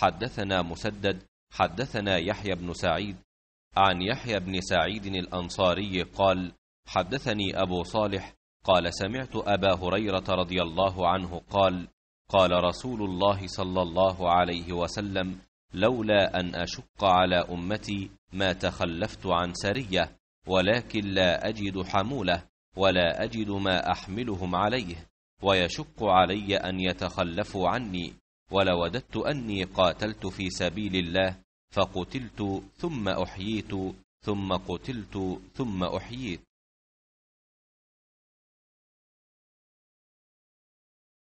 حدثنا مسدد حدثنا يحيى بن سعيد. عن يحيى بن سعيد الأنصاري قال حدثني أبو صالح قال سمعت أبا هريرة رضي الله عنه قال قال رسول الله صلى الله عليه وسلم لولا أن أشق على أمتي ما تخلفت عن سرية ولكن لا أجد حمولة ولا أجد ما أحملهم عليه ويشق علي أن يتخلفوا عني. ولوددت أني قاتلت في سبيل الله فقتلت ثم أحييت ثم قتلت ثم أحييت.